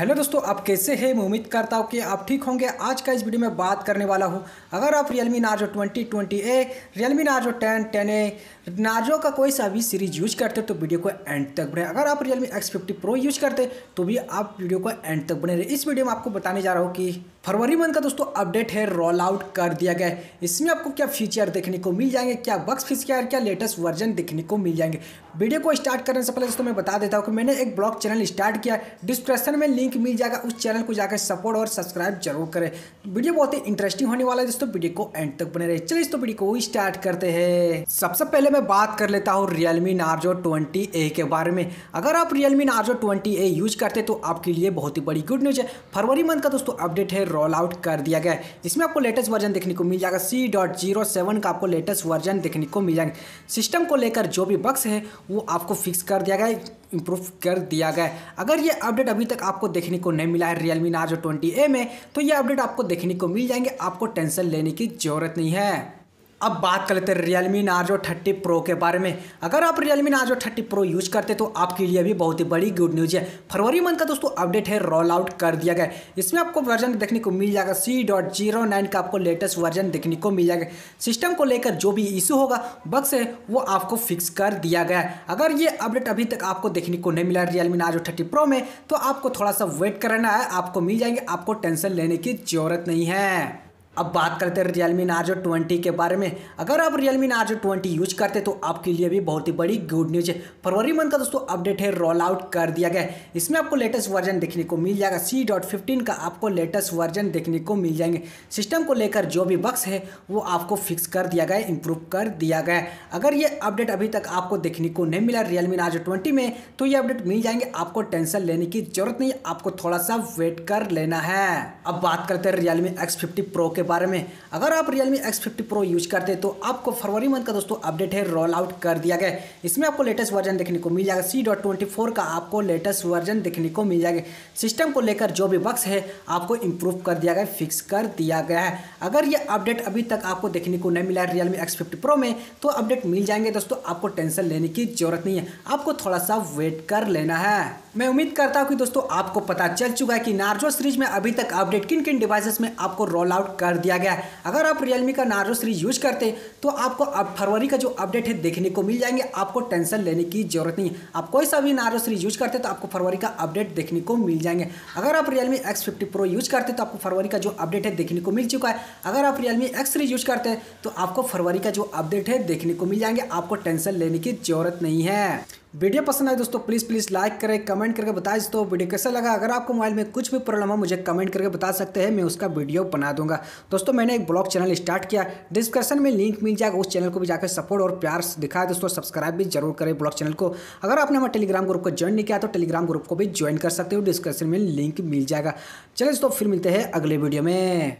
Hello दोस्तों, आप कैसे हैं? मैं उम्मीद करता हूँ कि आप ठीक होंगे। आज का इस वीडियो में बात करने वाला हूँ। अगर आप Realme Narzo twenty twenty A Realme Narzo ten ten A Narzo का कोई सा भी सीरीज़ यूज़ करते हो तो वीडियो को एंड तक बने। अगर आप Realme X fifty Pro use करते तो भी आप वीडियो को एंड तक बने रहे। इस वीडियो में आपको बताने जा रहा हूँ कि फरवरी मंथ का दोस्तों अपडेट है रोल आउट कर दिया गया है। इसमें आपको क्या फीचर देखने को मिल जाएँगे, क्या बक्स फीचर क्या लेटेस्ट वर्जन देखने को मिल जाएँगे। वीडियो को स्टार्ट करने से पहले दोस्तों मैं बता देता हूँ कि मैंने एक ब्लॉग चैनल स्टार्ट किया डिस्क्रिप्शन में लिंक मिल जाएगा, उस चैनल को जाकर सपोर्ट और सब्सक्राइब ज़रूर करें। वीडियो बहुत ही इंटरेस्टिंग होने वाला है दोस्तों वीडियो को एंड तक बने रहे। चलिए इस तो वीडियो को स्टार्ट करते हैं। सबसे पहले मैं बात कर लेता हूँ रियलमी नार्जो ट्वेंटी ए के बारे में। अगर आप Realme Narzo twenty A use करते तो आपके लिए बहुत ही बड़ी गुड न्यूज़ है। फरवरी मंथ का दोस्तों अपडेट है रोल आउट कर दिया गया है, जिसमें आपको लेटेस्ट वर्जन देखने को मिल जाएगा सी डॉट ज़ीरो सेवन का आपको लेटेस्ट वर्जन देखने को मिल जाएगा। सिस्टम को लेकर जो भी बक्स है, वो आपको फिक्स कर दिया गया है इम्प्रूव कर दिया गया है। अगर ये अपडेट अभी तक आपको देखने को नहीं मिला है रियलमी नार्जो ट्वेंटी ए में तो ये अपडेट आपको देखने को मिल जाएँगे, आपको टेंशन लेने की ज़रूरत नहीं है। अब बात कर लेते हैं रियलमी नार्जो थर्टी प्रो के बारे में। अगर आप Realme Narzo thirty Pro use करते तो आपके लिए भी बहुत ही बड़ी गुड न्यूज़ है। फरवरी मंथ का दोस्तों अपडेट है रोल आउट कर दिया गया इसमें आपको वर्जन देखने को मिल जाएगा सी डॉट ज़ीरो नाइन का आपको लेटेस्ट वर्जन देखने को मिल जाएगा। सिस्टम को लेकर जो भी इशू होगा बक्स है, वो आपको फिक्स कर दिया गया है। अगर ये अपडेट अभी तक आपको देखने को नहीं मिला रियलमी नार्जो थर्टी प्रो में तो आपको थोड़ा सा वेट करना है, आपको मिल जाएँगे, आपको टेंशन लेने की ज़रूरत नहीं है। अब बात करते हैं रियलमी नार्जो ट्वेंटी के बारे में। अगर आप रियलमी नार्जो ट्वेंटी यूज़ करते तो आपके लिए भी बहुत ही बड़ी गुड न्यूज़ है। फरवरी मंथ का दोस्तों अपडेट है रोल आउट कर दिया गया है। इसमें आपको लेटेस्ट वर्जन देखने को मिल जाएगा। सी डॉट फिफ्टीन का आपको लेटेस्ट वर्जन देखने को मिल जाएँगे। सिस्टम को लेकर जो भी बक्स है, वो आपको फिक्स कर दिया गया है इंप्रूव कर दिया गया है। अगर ये अपडेट अभी तक आपको देखने को नहीं मिला रियलमी नार्जो ट्वेंटी में तो ये अपडेट मिल जाएँगे। आपको टेंशन लेने की ज़रूरत नहीं आपको थोड़ा सा वेट कर लेना है। अब बात करते हैं रियलमी एक्स फिफ्टी प्रो के बारे में। अगर आप Realme X50 Pro यूज़ करते तो आपको फरवरी मंथ का दोस्तों अपडेट है रोल आउट कर दिया गया। इसमें आपको लेटेस्ट वर्जन देखने को मिल जाएगा। सी डॉट ट्वेंटी फोर का आपको लेटेस्ट वर्जन देखने को मिल जाएगा। सिस्टम को लेकर जो भी बक्स है, आपको इंप्रूव कर दिया गया फिक्स कर दिया गया है। अगर ये अपडेट अभी तक आपको देखने को नहीं मिला है रियलमी एक्स प्रो में तो अपडेट मिल जाएँगे दोस्तों। आपको टेंशन लेने की ज़रूरत नहीं है। आपको थोड़ा सा वेट कर लेना है। मैं उम्मीद करता हूँ कि दोस्तों आपको पता चल चुका है कि नार्जो सीरीज़ में अभी तक अपडेट किन किन डिवाइसेस में आपको रोल आउट कर दिया गया। है अगर आप रियलमी का नार्जो सीरीज़ यूज़ करते तो आपको अब फरवरी का जो अपडेट है देखने को मिल जाएँगे। आपको टेंशन लेने की ज़रूरत नहीं। है आप कोई सा भी नार्जो सीरीज़ यूज़ करते तो आपको फरवरी का अपडेट देखने को मिल जाएँगे। अगर आप रियलमी एक्स फिफ्टी यूज़ करते तो आपको फरवरी का जो अपडेट है देखने को मिल चुका है। अगर आप रियलमी एक्स यूज़ करते हैं तो आपको फरवरी का जो अपडेट है देखने को मिल जाएँगे। आपको टेंशन लेने की ज़रूरत नहीं है। वीडियो पसंद आए दोस्तों प्लीज़ प्लीज़ लाइक करें कमेंट करके बताएँ दोस्तों वीडियो कैसा लगा। अगर आपको मोबाइल में कुछ भी प्रॉब्लम हो, मुझे कमेंट करके बता सकते हैं, मैं उसका वीडियो बना दूँगा। दोस्तों, मैंने एक ब्लॉग चैनल स्टार्ट किया। डिस्क्रिप्शन में लिंक मिल जाएगा, उस चैनल को भी जाकर सपोर्ट और प्यार दिखाए। दोस्तों सब्सक्राइब भी ज़रूर करें ब्लॉग चैनल को। अगर आपने हमारे टेलीग्राम ग्रुप को ज्वाइन नहीं किया तो टेलीग्राम ग्रुप को भी ज्वाइन कर सकते हो। डिस्क्रिप्शन में लिंक मिल जाएगा। चलिए दोस्तों, फिर मिलते हैं अगले वीडियो में।